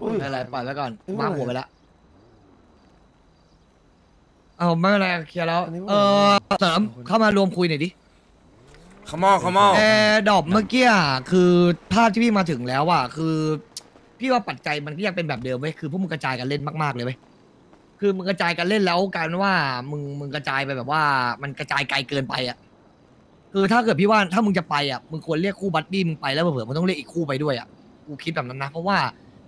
ไม่เป็นไรปล่อยไว้ก่อนมาหัวไปละเอาไม่เป็นไรเคลียร์แล้ว เออเสริมเข้ามารวมคุยหน่อยดิขมอขมอ airdrop เมื่อกี้อะคือภาพที่พี่มาถึงแล้วอะคือ พี่ว่าปัจจัยมันก็ยังเป็นแบบเดิมเว้ยคือพวกมึงกระจายกันเล่นมากๆเลยเว้ยคือมึงกระจายกันเล่นแล้วกลายว่ามึงมึงกระจายไปแบบว่า มันกระจายไกลเกินไปอะคือถ้าเกิดพี่ว่าถ้ามึงจะไปอะมึงควรเรียกคู่ buddy มึงไปแล้วเผื่อๆมึงต้องเรียกอีกคู่ไปด้วยอะกูคิดแบบนั้นนะเพราะว่า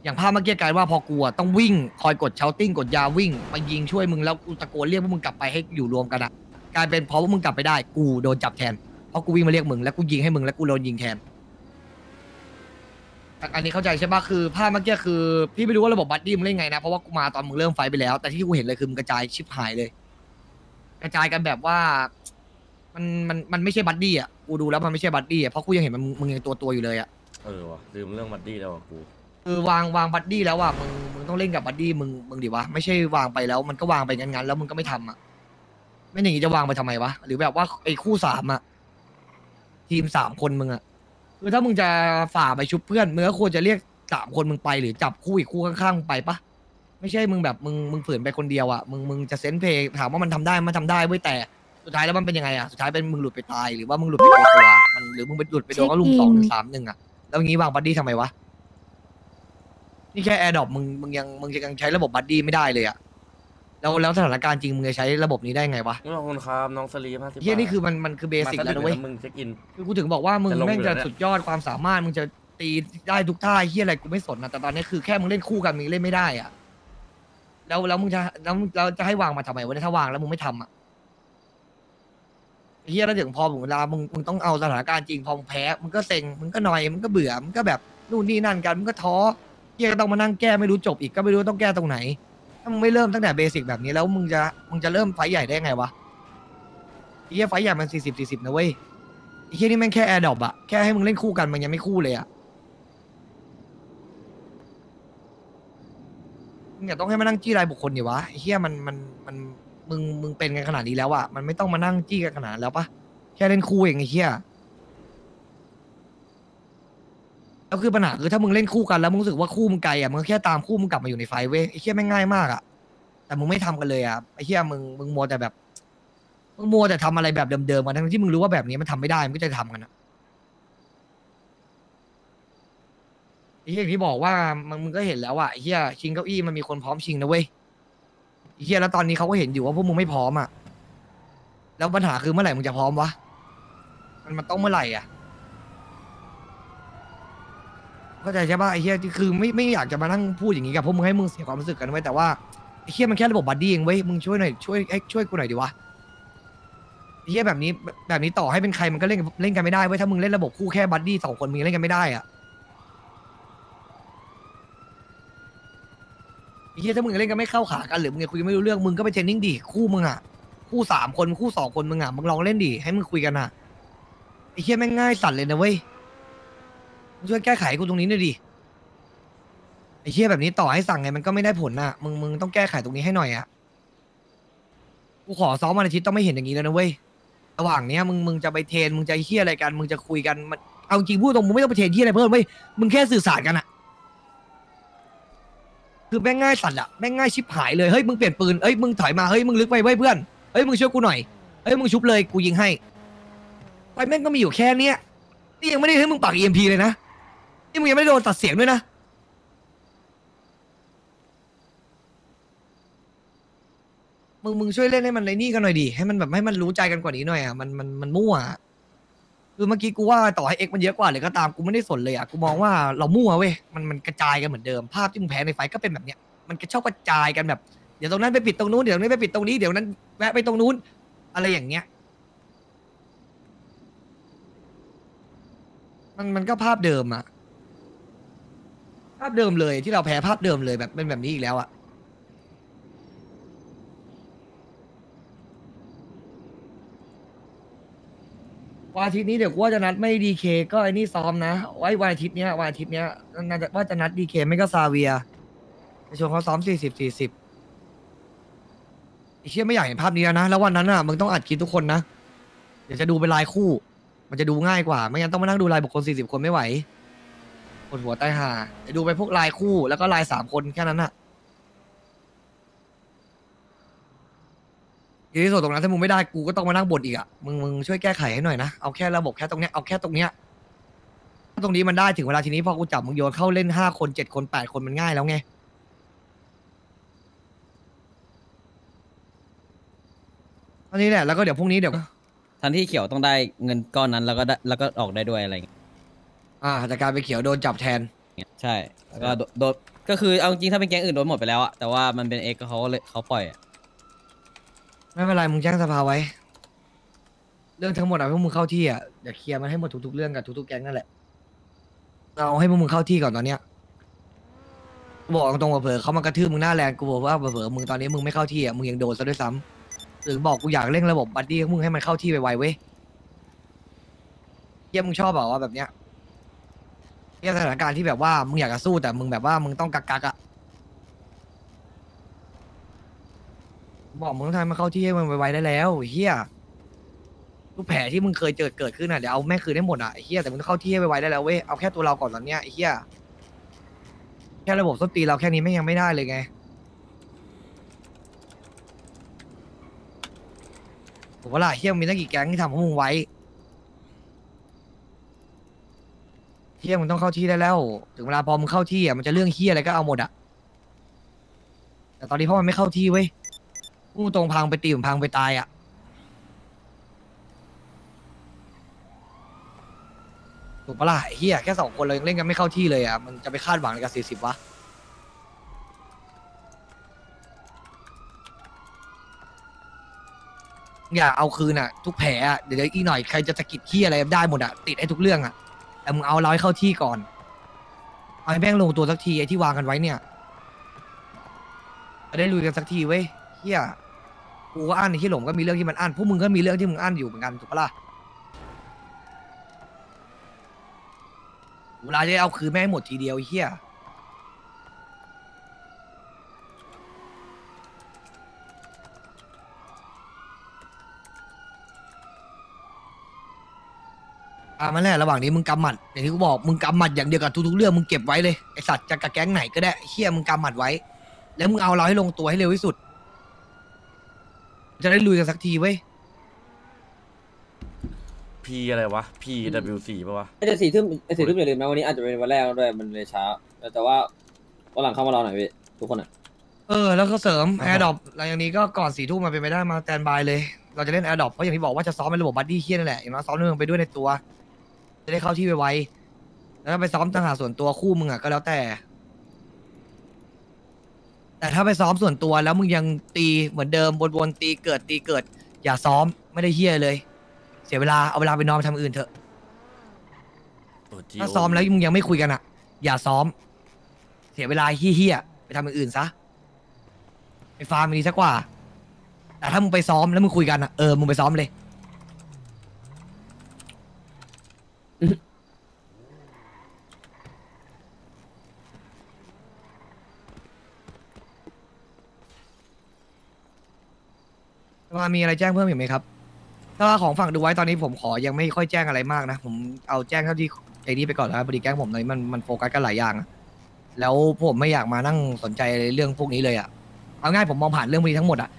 อย่างภาพเมื่อกี้กลายว่าพอกูอะต้องวิ่งคอยกด shouting กดยาวิ่งไปยิงช่วยมึงแล้วกูตะโกนเรียกพวกมึงกลับไปให้อยู่รวมกันอะกลายเป็นพอพวกมึงกลับไปได้กูโดนจับแทนเพราะกูวิ่งมาเรียกมึงแล้วกูยิงให้มึงแล้วกูโดนยิงแทนอันนี้เข้าใจใช่ปะคือภาพเมื่อกี้คือ พี่ไม่รู้ว่าระบบ buddy มึงเล่นไงนะเพราะว่ากูมาตอนมึงเริ่ม fight ไปแล้ว แต่ที่กูเห็นเลยคือมึงกระจายชิบหายเลย กระจายกันแบบว่า มันมันมันไม่ใช่ buddy อะกูดูแล้วมันไม่ใช่ buddy อะเพราะกูยังเห็นมันมึงยังตัวตัวอยู่เลยอะเออวะลืมเรื่อง buddy แล้วว่ะกู คือวางวาง buddy แล้วอะมึงมึงต้องเล่นกับ buddy มึงมึงดิวะไม่ใช่วางไปแล้ว มันก็วางไปงั้นๆแล้วมึงก็ไม่ทำอะไม่อย่างงี้จะวางไปทำไมวะหรือแบบว่าไอ้คู่สามอะทีมสามคนมึงอะคือถ้ามึงจะฝ่าไปชุบเพื่อนมึงก็ควรจะเรียกสามคนมึงไปหรือจับคู่อีกคู่ข้างๆไปปะไม่ใช่มึงแบบมึงมึงฝืนไปคนเดียวอะมึงมึงจะ sense play ถามว่ามันทำได้มันทำได้เว้ยแต่สุดท้ายแล้วมันเป็นยังไงอะสุดท้ายเป็นมึงหลุดไปตายหรือว่ามึงหลุดไปตัวตัวมันหรือมึงไปหลุดไปโดนก็รุมสองหนึ่งสามหนึ่งอะแล้วงี้วาง buddy ทำไมวะ นี่แค่ airdrop มึงมึงยังมึงยังใช้ระบบ buddy ไม่ได้เลยอะแล้วแล้วสถานการณ์จริงมึงจะใช้ระบบนี้ได้ไงวะขอบคุณครับน้องสลีห้าสิบเฮียนี่คือมันมันคือ basic แล้วนะเว้ยมึงเช็คอิน คือกูถึงบอกว่ามึงจะลงแม่งอยู่จะแล้วเนี่ยสุดยอดความสามารถมึงจะตีได้ทุกท่าเฮียอะไรกูไม่สนนะแต่ตอนนี้คือแค่มึงเล่นคู่กันมึงเล่นไม่ได้อะแล้วแล้วมึงจะแล้วแล้วจะให้วางมาทำไมวะเนี่ยถ้าวางแล้วมึงไม่ทำอะเฮียแล้วถึงพอถึงเวลามึงมึงต้องเอาสถานการณ์จริงพอมึงแพ้มึงก็เซ็งมึงก็หนอยมึงก็เบื่อมึงก็แบบนู่นนี่นั่นกันมึงก็ท้อ เฮียก็ต้องมานั่งแก้ไม่รู้จบอีกก็ไม่รู้ต้องแก้ตรงไหน ถ้ามึงไม่เริ่มตั้งแต่ basic แบบนี้แล้วมึงจะมึงจะเริ่ม fight ใหญ่ได้ไงวะเหี้ย fight ใหญ่มันสี่สิบสี่สิบนะเว้ยไอ้เหี้ยนี่แม่งแค่ airdrop อะแค่ให้มึงเล่นคู่กันมันยังไม่คู่เลยอะมึงอย่าต้องให้มานั่งจี้รายบุคคลดิวะไอ้เหี้ยมันมันมันมึงมึงเป็นกันขนาดนี้แล้วอะมันไม่ต้องมานั่งจี้กันขนาดนั้นแล้วปะแค่เล่นคู่เองไอ้เฮีย แล้วคือปัญหาคือถ้ามึงเล่นคู่กันแล้วมึงรู้สึกว่าคู่มึงไกลอะมึงแค่ตามคู่มึงกลับมาอยู่ในไฟเว้ยไอ้เฮียแม่งง่ายมากอะแต่มึงไม่ทำกันเลยอะไอ้เฮียมึงมึงมัวแต่แบบมึงมัวแต่ทำอะไรแบบเดิมๆกันทั้งที่มึงรู้ว่าแบบนี้มันทำไม่ได้มึงก็จะทำกันอะไอ้เหี้ยอย่างที่บอกว่ามึงมึงก็เห็นแล้วอะไอ้เหี้ยชิงเก้าอี้มันมีคนพร้อมชิงนะเว้ยไอ้เหี้ยแล้วตอนนี้เขาก็เห็นอยู่ว่าพวกมึงไม่พร้อมอะแล้วปัญหาคือเมื่อไหร่มึงจะพร้อมวะมันมันต้องเมื่อไหร่อะ เข้าใจใช่ป่ะไอ้เหี้ยคือไม่ไม่อยากจะมานั่งพูดอย่างนี้กับพวกมึงให้มึงเสียความรู้สึกกันไว้แต่ว่าไอ้เหี้ยมันแค่ระบบ buddy เองเว้ยมึงช่วยหน่อยช่วยให้ช่วยกูหน่อยดิวะไอ้เหี้ยแบบนี้แบบนี้ต่อให้เป็นใครมันก็เล่นเล่นกันไม่ได้เว้ยถ้ามึงเล่นระบบคู่แค่ buddy สองคนมึงเล่นกันไม่ได้อะไอ้เหี้ยถ้ามึงเล่นกันไม่เข้าขากันหรือมึงคุยกันไม่รู้เรื่องมึงก็ไป training ดิคู่มึงอะคู่สามคนคู่สองคนมึงอะมึงลองเล่นดิให้มึงคุยกันอะไอ้เหี้ยแม่งง่ายสัตว์เลยนะเว้ย ช่วยแก้ไขกูตรงนี้หน่อยดิไอ้เหี้ยแบบนี้ต่อให้สั่งไงมันก็ไม่ได้ผลน่ะ มึงมึงต้องแก้ไขตรงนี้ให้หน่อยอะกูขอซ้อมวันอาทิตย์ต้องไม่เห็นอย่างนี้แล้วนะเว้ยระหว่างเนี้ยมึงมึงจะไป train มึงจะเฮี้ยอะไรกันมึงจะคุยกันมันเอาจริงพูดตรงมึงไม่ต้องไป train เฮี้ยอะไรเพิ่มเว้ยมึงแค่สื่อสารกันอะคือแม่งง่ายสัตว์อะแม่งง่ายชิบหายเลยเฮ้ยมึงเปลี่ยนปืนเฮ้ยมึงถอยมาเฮ้ยมึงลึกไปเว้ยเพื่อนเฮ้ยมึงช่วยกูหน่อยเฮ้ยมึงชุบเลยกูยิงให้ไปแม่งก็มีอยู่แค่เนี้ยนี่ยังไม่ได้ให้มึงปัก EMP เลยนะ นี่มึงยังไม่ได้โดนตัดเสียงด้วยนะ มึงมึงช่วยเล่นให้มันในนี่กันหน่อยดิ ให้มันแบบให้มันรู้ใจกันกว่านี้หน่อยอะ มันมันมันมั่วอะคือเมื่อกี้กูว่าต่อให้เอ็กมันเยอะกว่าเลยก็ตามกูไม่ได้สนเลยอะ กูมองว่าเรามั่วเว้ย มันมันกระจายกันเหมือนเดิม ภาพที่มึงแพ้ในไฟก็เป็นแบบเนี้ย มันก็ชอบกระจายกันแบบ เดี๋ยวตรงนั้นไปปิดตรงนู้น เดี๋ยวนี้ไปปิดตรงนี้ เดี๋ยวนั้นแวะไปตรงนู้น อะไรอย่างเงี้ย มันมันก็ภาพเดิมอะ ภาพเดิมเลยที่เราแพ้ภาพเดิมเลยแบบเป็นแบบนี้อีกแล้วอะวันอาทิตย์นี้เดี๋ยวกูว่าจะนัดไม่ดีเคก็ไอ้นี่ซ้อมนะ ไว้วันอาทิตย์เนี้ยวันอาทิตย์เนี้ยน่าจะว่าจะนัดดีเคไม่ก็ซาเวียในช่วงเขาซ้อมสี่สิบสี่สิบไอ้เชี่ยไม่อยากเห็นภาพนี้แล้วนะ แล้ววันนั้นอะมึงต้องอัดคลิปทุกคนนะ เดี๋ยวจะดูเป็นลายคู่ มันจะดูง่ายกว่า ไม่งั้นต้องมานั่งดูรายบุคคลสี่สิบคนไม่ไหว ปวดหัวใต้ห่าเดี๋ยวดูไปพวกลายคู่แล้วก็ลายสามคนแค่นั้นอะทีที่สุดตรงนั้นถ้ามึงไม่ได้กูก็ต้องมานั่งบ่นอีกอะมึงมึงช่วยแก้ไขให้หน่อยนะเอาแค่ระบบแค่ตรงเนี้ยเอาแค่ตรงเนี้ยถ้าตรงนี้มันได้ถึงเวลาทีนี้พอกูจับมึงโยนเข้าเล่นห้าคนเจ็ดคนแปดคนมันง่ายแล้วไงอันนี้แหละแล้วก็เดี๋ยวพรุ่งนี้เดี๋ยว ทันที่เขียวต้องได้เงินก้อนนั้นแล้วก็ได้แล้วก็ออกได้ด้วยอะไรอย่างเงี้ย อ่าจากการไปเขียวโดนจับแทน ใช่แล้วก็โดโดนก็คือเอาจริงๆถ้าเป็นแก๊งอื่นโดนหมดไปแล้วอะแต่ว่ามันเป็นเอกเขาเลยเขาปล่อยอะไม่เป็นไรมึงแจ้งสภาไว้ เรื่องทั้งหมดอะพวกมึงเข้าที่อะเดี๋ยวเคลียร์มันให้หมดทุกๆเรื่องกับทุกๆแก๊งนั่นแหละเอาให้พวกมึงเข้าที่ก่อนตอนเนี้ยกูบอกตรงๆเผลอๆเขามากระทืบมึงหน้าแรงกูบอกว่าเผลอๆมึงตอนนี้มึงไม่เข้าที่อะมึงยังโดนซะด้วยซ้ำหรือบอกกูอยากเร่งระบบบัดดี้ของมึงให้มันเข้าที่ไปไวๆเว้ยเยี่ยมึงชอบบอกว่าแบบเนี้ย เยี่ยสถานการณ์ที่แบบว่ามึงอยากจะสู้แต่มึงแบบว่ามึงต้องกักกักๆอะบอกมึงต้องทำให้มันเข้าที่ให้มันไวๆได้แล้วไอ้เฮียทุกแผลที่มึงเคยเจอเกิดขึ้นอะเดี๋ยวเอาแม่งคืนได้หมดอะไอ้เฮียแต่มึงต้องเข้าที่ให้ไวๆได้แล้วเว้ยเอาแค่ตัวเราก่อนตอนเนี้ยไอ้เฮียแค่ระบบส้นตีนเราแค่นี้ไม่งยังไม่ได้เลยไงผมว่าล่ะเฮียมีตั้งกี่แก๊งที่ทำของมึงไว้ เฮียมึงต้องเข้าที่ได้แล้ว ถึงเวลาพอมึงเข้าที่อะมันจะเรื่องเฮียอะไรก็เอาหมดอะ แต่ตอนนี้เพราะมันไม่เข้าที่เว้ยพูดตรงพังไปตีมพังไปตายอะ ถูกปะล่ะไอ้เฮียแค่สองคนเรายังเล่นกันไม่เข้าที่เลยอะ มันจะไปคาดหวังอะไรกับสี่สิบวะ อย่าเอาคืนอะ ทุกแผลอะเดี๋ยวอีกหน่อยใครจะสะกิดขี้อะไรได้หมดอะติดให้ทุกเรื่องอะ แต่มึงเอาเราให้เข้าที่ก่อน เอาให้แม่งลงตัวสักทีไอ้ที่วางกันไว้เนี่ยจะได้ลุยกันสักทีเว้ยเฮียกูก็อ่านไอ้ที่หลงก็มีเรื่องที่มันอ่านพวกมึงก็มีเรื่องที่มึงอ่านอยู่เหมือนกันถูกปะล่ะเวลาจะเอาคืนแม่งให้หมดทีเดียวไอ้เฮีย อะมันแหละระหว่างนี้มึงกำหมัดอย่างที่กูบอกมึงกำหมัดอย่างเดียวกับทุกๆเรื่องมึงเก็บไว้เลยไอสัตว์จะกับแก๊งไหนก็ได้ไอ้เหี้ยมึงกำหมัดไว้ แล้วมึงเอาเราให้ลงตัวให้เร็วที่สุด จะได้ลุยกันสักทีเว้ยพีอะไรวะ PWC ป่ะวะไอ้แต่สี่ทุ่มไอ้สี่ทุ่มอย่าลืมนะวันนี้อาจจะเป็นวันแรกด้วยมันเลยช้า แต่ว่าวันหลังเข้ามารอหน่อยพี่ทุกคนอะเออแล้วก็เสริม airdrop หลังจากนี้ก็ก่อนสี่ทุ่มมาเป็นไปได้มา standby เลย เราจะเล่น airdrop เพราะอย่างที่บอกว่าจะซ้อมเป็นระบบ buddy เคียนั่นแหละอย่างน้อยซ้อมเรื่องไปด้วยในตัว จะได้เข้าที่ไวๆแล้วถ้าไปซ้อมต่างหากส่วนตัวคู่มึงอะก็แล้วแต่ แต่ถ้าไปซ้อมส่วนตัวแล้วมึงยังตีเหมือนเดิมวนๆตีเกิดตีเกิด อย่าซ้อมไม่ได้เฮียเลย เสียเวลาเอาเวลาไปนอนไปทำอื่นเถอะเออถ้า GO ซ้อมแล้วมึงยังไม่คุยกันอะ อย่าซ้อม เสียเวลาเฮี้ยๆไปทำอย่างอื่นซะไปฟาร์มดีสักกว่า แต่ถ้ามึงไปซ้อมแล้วมึงคุยกันอะเออมึงไปซ้อมเลย ว่ามีอะไรแจ้งเพิ่มอีกไหมครับถ้าว่าของฝั่งดูไว้ตอนนี้ผมขอยังไม่ค่อยแจ้งอะไรมากนะ ผมเอาแจ้งเท่าที่ไอ้นี้ไปก่อนแล้วพอดีแก๊งผมตอนนี้มันมันโฟกัสกันหลายอย่างอะแล้วผมไม่อยากมานั่งสนใจเรื่องพวกนี้เลยอะเอาง่ายผมมองผ่านเรื่องพวกนี้ทั้งหมดอะ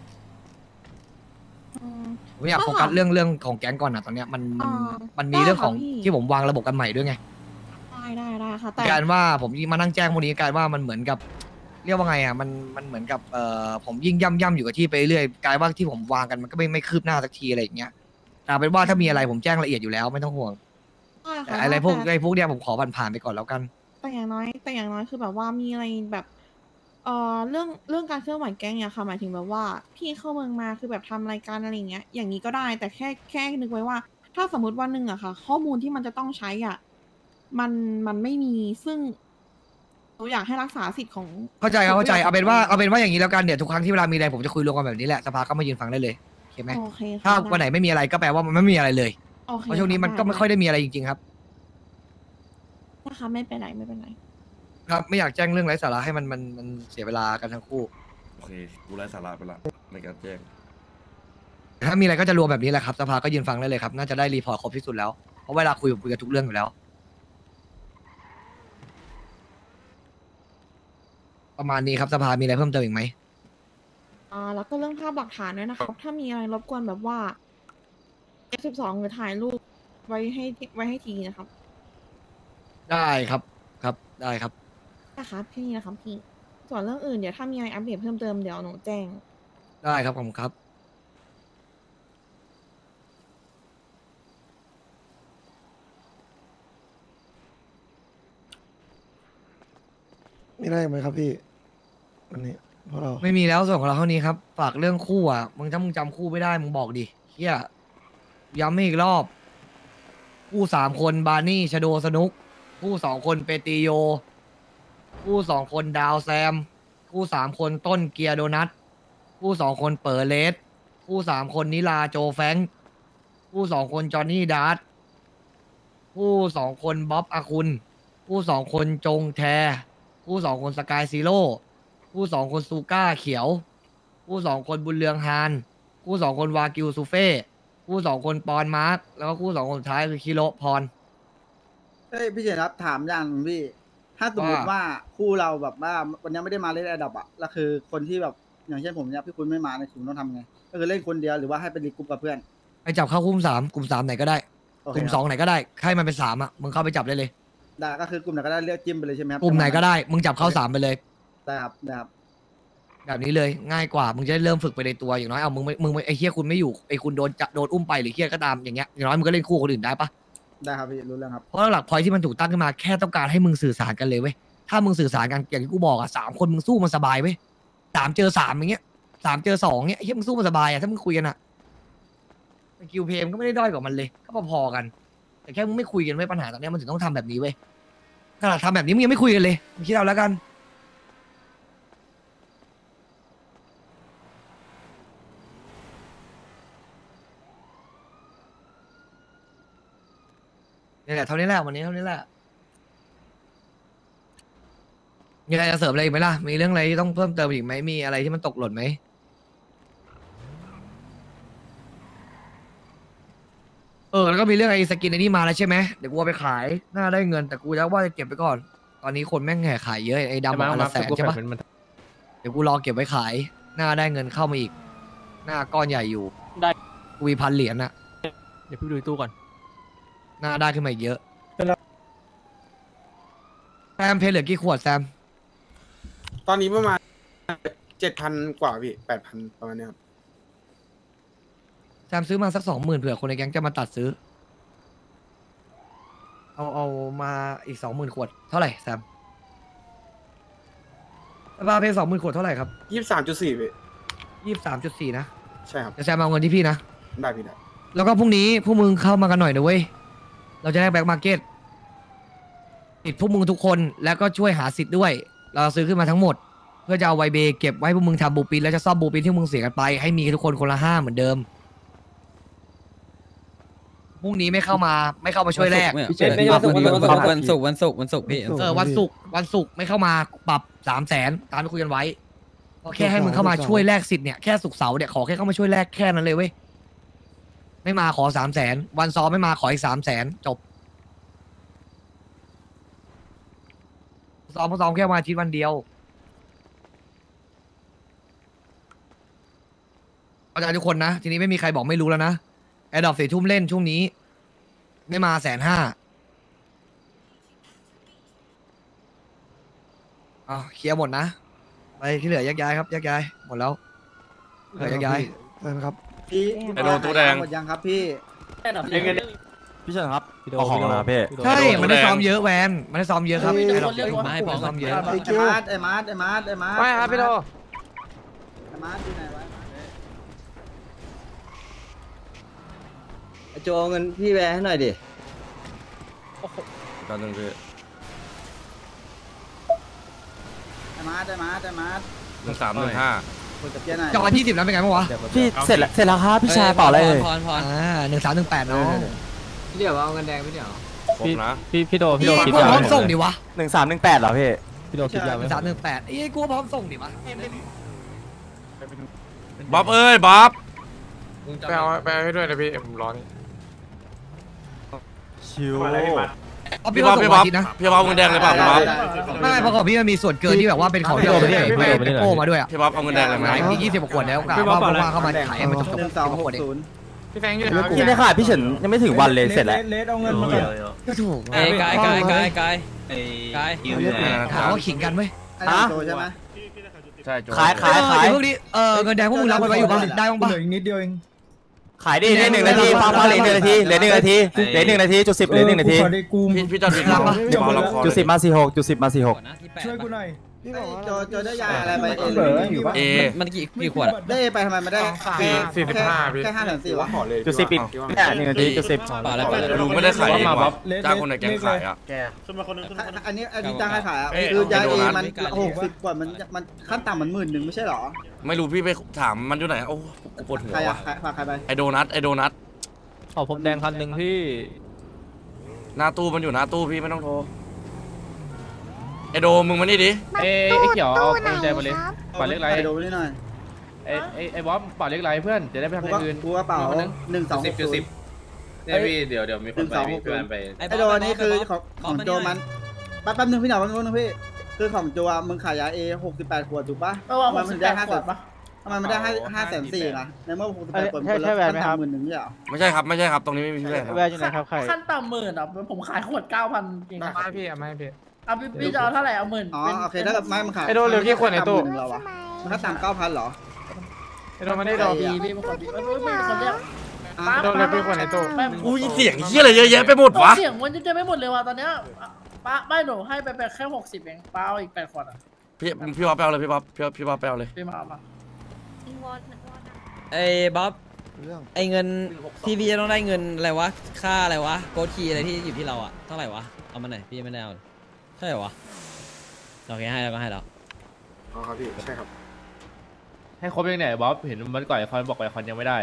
อืม ผมอยากโฟกัสเรื่องเรื่องของแก๊งก่อนอะตอนเนี้ยมันมันอ่ามันมีเรื่องของได้ค่ะพี่ ที่ผมวางระบบกันใหม่ด้วยไง ได้ได้ได้ค่ะแต่ การว่าผมมานั่งแจ้งพวกนี้กลายว่ามันเหมือนกับ เรียกว่าไงอะมันมันเหมือนกับเอ่อผมยิ่งย่ำย่ำอยู่กับที่ไปเรื่อยกลายว่าที่ผมวางกันมันก็ไม่ไม่คืบหน้าสักทีอะไรอย่างเงี้ยแต่เอาเป็นว่าถ้ามีอะไรผมแจ้งละเอียดอยู่แล้วไม่ต้องห่วงได้แต่ค่ะอะไรพวกแต่ไอ้พวกเนี้ยผมขอผ่านผ่านๆไปก่อนแล้วกัน แต่อย่างน้อยแต่อย่างน้อยคือแบบว่ามีอะไรแบบเอ่อเรื่องเรื่องการเคลื่อนไหวแก๊งเนี่ยค่ะหมายถึงแบบว่า พี่เข้าเมืองมาคือแบบทำรายการอะไรอย่างเงี้ยอย่างนี้ก็ได้แต่แค่แค่นึกไว้ว่า ถ้าสมมติวันหนึ่งอะค่ะ ข้อมูลที่มันจะต้องใช้อะมันมันไม่มีซึ่ง หนูอยากให้รักษาสิทธิ์ของ เข้าใจครับเข้าใจผลเอาประโยชน์เป็นว่าของเอาเป็นว่าอย่างนี้แล้วกันเดี๋ยวทุกครั้งที่เวลามีอะไรผมจะคุยรวมกันแบบนี้แหละสภาก็มายืนฟังได้เลยโอเคไหมโอเคค่ะถ้าด้วันไหนไม่มีอะไรก็แปลว่ามันไม่มีอะไรเลยโอเคเพราะช่วงนี้มันก็ไม่ค่อยได้มีอะไรจริงๆครับนะคะไม่เป็นไรไม่เป็นไรครับไม่อยากแจ้งเรื่องไร้สาระให้มันมันมันเสียเวลากันทั้งคู่ โอเคกูไร้สาระไปละในการแจ้ง ถ้ามีอะไรก็จะรวมแบบนี้แหละครับสภาก็ยืนฟังได้เลยครับน่าจะได้ report ครบที่สุดแล้วเพราะเวลาคุยผมคุยกันทุกเรื่องอยู่แล้ว ประมาณนี้ครับสภามีอะไรเพิ่มเติมอีกไหมอ่าแล้วก็เรื่องภาพหลักฐานด้วยนะครับ ถ้ามีอะไรรบกวนแบบว่า F12 หรือถ่ายรูปไว้ให้ไว้ให้ทีนะครับได้ครับครับได้ครับ นะครับแค่นี้นะครับพี่ ส่วนเรื่องอื่นเดี๋ยวถ้ามีอะไรอัปเดตเพิ่มเติมเดี๋ยวหนูแจ้ง ได้ครับผมครับ มีอะไรอีกไหมครับพี่ วันนี้พวกเราไม่มีแล้วส่วนของเราเท่านี้ครับฝากเรื่องคู่อะมึงถ้ามึงจำคู่ไม่ได้มึงบอกดิเฮียย้ำให้อีกรอบ คู่สามคนบาร์นี่ชโดสนุก คู่สองคนเปติโย คู่สองคนดาวแซม คู่สามคนต้นเกียร์โดนัทคู่สองคนเปิดเลสคู่สามคนนิลาโจแฟรงค์คู่สองคนจอห์นนี่ดาร์ตคู่สองคนบ๊อบอาคุณ คู่สองคนจงแท คู่สองคนสกายซีโร่ คู่สองคนซูก้าเขียว คู่สองคนบุญเรืองฮาน คู่สองคนวากิวซูเฟ่คู่สองคนปอนมาร์กแล้วก็คู่สองคนสุดท้ายคือคิโรพร เฮ้ยพี่เฉยครับถามอย่างหนึ่งพี่ ถ้าสมมติว่าว่าคู่เราแบบว่าวันนี้ไม่ได้มาเล่น airdrop อะแล้วคือคนที่แบบอย่างเช่นผมเนี่ยพี่คุณไม่มาในยคุณต้องทำไง ก็คือเล่นคนเดียวหรือว่าให้เป็น regroup กับเพื่อนไปจับเข้ากลุ่มสามกลุ่มสามไหนก็ได้โอเคกลุ่มสองไหนก็ได้ให้มันเป็นสามอะมึงเข้าไปจับได้เลยได้ก็คือกลุ่มไหนก็ได้เลือกจิ้มไปเลยใช่ไหมครับกลุ่มไหนก็ได้มึงจับเข้าสามไปเลย ได้ครับได้ครับแบบนี้เลยง่ายกว่ามึงจะได้เริ่มฝึกไปในตัวอย่างน้อยเอามึงไม่มึงไม่ไอ้เฮียคุณไม่อยู่ไอ้คุณโดนจะโดนอุ้มไปหรือเฮียก็ตามอย่างเงี้ยอย่างน้อยมึงก็เล่นคู่กับคนอื่นได้ปะได้ครับพี่รู้เรื่องครับเพราะหลักพอยที่มันถูกตั้งขึ้นมาแค่ต้องการให้มึงสื่อสารกันเลยเว้ยถ้ามึงสื่อสารกันอย่างที่กูบอกอะสามคนมึงสู้มันสบายเว้ยสามเจอสามอย่างเงี้ยสามเจอสองเงี้ยเฮ้ยมึงสู้มันสบายอะถ้ามึงคุยกันอะคิวเพมก็ไม่ได้ด้อยกว่ามันเลย ก็พอๆกัน แต่แค่มึงไม่คุยกันไว้ยปัญหาตอนเนี้ยมันถึงต้องทำแบบนี้เว้ยขนาดทำแบบนี้มึงยังไม่คุยกันเลยมึงคิดเอาแล้วกัน นี่แหละเท่านี้แหละวันนี้เท่านี้แหละมีอะไรจะเสริมอะไรอีกไหมล่ะ มีเรื่องอะไรที่ต้องเพิ่มเติมอีกไหมมีอะไรที่มันตกหล่นไหมเออแล้วก็มีเรื่องไอ้สกินไอ้นี่มาแล้วใช่ไหมเดี๋ยวกูเอาไปขายน่าได้เงินแต่กูจะว่าจะเก็บไว้ก่อน ตอนนี้คนแม่งแห่ขายเยอะไอ้ดำอันละแสนใช่ปะเดี๋ยวกูรอเก็บไว้ขายน่าได้เงินเข้ามาอีก หน้าก้อนใหญ่อยู่ ได้กูมีพันเหรียญอะเดี๋ยวพี่ดูตู้ก่อน หน้าได้ขึ้นมาอีกเยอะแซมเพลเหลือกี่ขวดแซมตอนนี้ประมาณเจ็ดพันกว่าพี่แปดพันประมาณเนี้ยครับแซมซื้อมาสักสองหมื่นเผื่อคนในแก๊งจะมาตัดซื้อ เอาเอามาอีกสองหมื่นขวดเท่าไหร่แซมราคาเพลงสองหมื่นขวดเท่าไหร่ครับยี่สิบสามจุดสี่พี่ยี่สิบสามจุดสี่นะใช่ครับเดี๋ยวแซมเอาเงินที่พี่นะ ได้พี่ได้ แล้วก็พรุ่งนี้พวกมึงเข้ามากันหน่อยนะเว้ย เราจะได้ black market ติดพวกมึงทุกคนแล้วก็ช่วยหาสิทธิ์ด้วย เราซื้อขึ้นมาทั้งหมด เพื่อจะเอาไวเบเก็บไว้ให้พวกมึงทำบูปินแล้วจะซ่อมบูปินที่มึงเสียกันไป ให้มีทุกคนคนละห้าเหมือนเดิมพรุ่งนี้ไม่เข้ามาไม่เข้ามาช่วยแลกไม่ใช่ไม่ใช่วันศุกร์วันศุกร์วันศุกร์วันศุกร์พี่เออวันศุกร์วันศุกร์ไม่เข้ามาปรับสามแสนตามที่คุยกันไว้เพราะแค่ให้มึงเข้ามาช่วยแลกสิทธิ์เนี่ยแค่ศุกร์เสาร์เนี่ยขอแค่เข้ามาช่วยแลกแค่นั้นเลยเว้ย ไม่มาขอสามแสนวันซ้อมไม่มาขออีกสามแสนจบซ้อมซ้อมแค่วันอาทิตย์วันเดียวเข้าใจทุกคนนะ ทีนี้ไม่มีใครบอกไม่รู้แล้วนะแอดดอปสี่ทุ่มเล่นช่วงนี้ ไม่มาแสนห้าอะเคลียร์หมดนะ ไปที่เหลือแยกย้ายครับแยกย้ายหมดแล้วเหลือแยกย้าย เชิญครับ พี่ไอ้โดนตู้แดง หมดยังครับพี่ พี่เชิญครับเอาของมาพี่ ใช่ มันได้ซ้อมเยอะแวนมันได้ซ้อมเยอะครับเฮ้ยไอ้ดอกเรียกว่าไม้พอซ้อมเยอะไอ้มาร์ทไอ้มาร์ทไอ้มาร์ทไอ้มาร์ทไม่ครับพี่โดไอ้มาร์ทอยู่ไหนวะโจเงินพี่แวร์ให้หน่อยดิ ตอนนึงคือไอ้มาร์ทไอ้มาร์ทไอ้มาร์ทหนึ่งสามหนึ่งห้าเกียร์ไหน จอที่สิบแล้วเป็นไงบ้างวะพี่เสร็จแล้วเสร็จแล้วครับพี่ชายเปล่าอะไรเลยพรพรอ่าหนึ่งสามหนึ่งแปดเนาะเดี๋ยวเอาเงินแดงพี่เดี๋ยวครบนะพี่พี่โดพี่พี่โดกูคิดพยาวร้อมไว้ส่งดิวะหนึ่งสามหนึ่งแปดเหรอพี่พี่โดคิดยาวหไว้นึ่งสามหนึ่งแปดไอ้ยกูพร้อมส่งดิวะบ๊อบเอ้ยบ๊อบไปเอาไปเอาให้ด้วยนะพี่ผมร้อนชิว เอาพี่พี่บ๊ว่าอบส่งพี่บ๊อบวันอาทิตย์นะพี่บ๊อบเงินแดงเลยเปล่าพี่บ๊อบไม่เพราะของพี่มันมีส่วนเกินที่แบบว่าเป็นของที่เราไม่ได้ไม่ได้โป้มาด้วยอะพี่บ๊อบเอาเงินแดงเลยไหมขายที่ยี่สิบกว่าขวดแล้วกะว่าว่างๆเข้ามาขายให้มันจบหนึ่งๆสองสิบหกกว่าขวดเองศูนย์พี่แฟงอยู่ไหนพี่ได้ค่ะพี่เฉินยังไม่ถึงวันเลยเสร็จแล้วเลสเอาเงินมาก่อนก็ถูกไอ้กายกายกายกายกายถามว่าขิงกันไหมไอ้หนึ่งโจใช่ไหมใช่โจขายขายขายพวกนี้เออเงินแดงพวกมึงรับกันไว้อยู่บ้างได้บ้างเหปะลืออีกนิดเดียวเอง ขายดิเหลือหนึ่งนาทีฟังฟังเหลือหนึ่งนาทีเหลือหนึ่งนาทีเหลือหนึ่งนาทีจุดสิบเหลือหนึ่งนาทีขอได้กูพี่พี่จอดผิดรับปะพี่บ๊อบรับคอจุดสิบมาสี่หกจุดสิบมาสี่หกก่อนนะที่แปดช่วยกูหน่อย พี่บอกว่าโจโจได้ยาอะไรไปเอเบอร์อยู่ปะเอมันกี่กี่ขวดอะได้ไปทำไมไม่ได้แค่แค่แค่ห้าแสนสี่วะขอเลยจุดสิบปิดเนี่ยหนึ่งนาทีจุดสิบเปล่าแล้วเปล่าแล้วลุงไม่ได้ขายเองมาบ๊วะอบเลสจ้างคนในแก๊งขายอะอันนี้อันนี้จ้างให้ขายอะเอ้ยคือยาเอาเอไปโดนัทมันหกสิบกว่ามันมันขั้นต่ำมันหมื่นหนึ่งไม่ใช่หรอ ไม่รู้พี่ไปถามมันอยู่ไหนโอ้กูปวดหัวใครอะว่ะใครฝากใครไปไอโดนัทไอโดนัทขอผมแดงพันหนึ่งพี่หน้าตู้มันอยู่หน้าตู้พี่ไม่ต้องโทร ไอโดมึงมานี่ดิเอ้ไอ้เขียวเอากุญแจมาเลยป่าเล็กไรไปดูนี่หน่อยไอ้ไอ้ไอ้บ๊อบป่าเล็กไรเพื่อนจะได้ไปทำกูอย่าก็งอื่น กูกระเป๋าหนึ่งสองหกศูนย์เนี่ยพี่เดี๋ยวเดี๋ยวมีคนไปมีเพื่อนไป ไอโดนนี่คือของของโจมันแป๊บแป๊บนึงพี่หน่อยแป๊บนึงพี่ คือของโจอะมึงขายยาเอหกสิบแปดขวดถูกปะทำไมมันได้ห้าแสนทำไมมันได้ห้าห้าแสนสี่ล่ะในเมื่อหกสิบแปดขวดคนละขั้นต่ำหมื่นหนึ่งเนี่ยเหรอไม่ใช่ครับไม่ใช่ครับตรงนี้ไม่มีพี่แม่ครับแวร์อยู่ไหนครับใครขั้นต่ำหมื่นอะผมขายขวดเก้าพันเองไม่พี่อะไม่พี่ เอาพี่พี่จะเอาเท่าไหร่เอาหมื่นอ๋อโอเคถ้าเกิดไม่มันขายไอ้โดนเหลือกี่ขวดในตู้มัเราอะมันก็ต่ำเก้าพันเหรอ ไอ้โดนไม่ได้ดอกดีพี่เป็นคนดีไม่ไม่เป็นคนเรียกอะโดนเหลือกี่ขวดในตู้ไม่อุ้ยเสียงเฮียอะไรเยอะแยะไปหมดวะเสียงมันจะไม่หมดเลยว่ะตอนเนี้ยป้าไม่หนูให้ไปแค่หกสิบเองป้าเอาอีกแปดขวดอะพี่พี่บ๊อบแปลเลยพี่บ๊อบพี่พี่บ๊อบแปลเลยพี่มาเอามาไอ้บ๊อบเรื่องไอ้เงินที่พี่จะต้องได้เงินอะไรวะค่าอะไรวะโกดคีอะไรที่อยู่ที่เราอะเท่าไหร่วะเอามาหน่อยพี่ไม่ได้เอา ใช่เหรอวะโอเคให้แล้วก็ให้แล้วอ๋อครับพี่ใช่ครับให้ครบยังไงบ๊อบเห็นมันก่อนไอคอนบอกไอคอนยังไม่ได้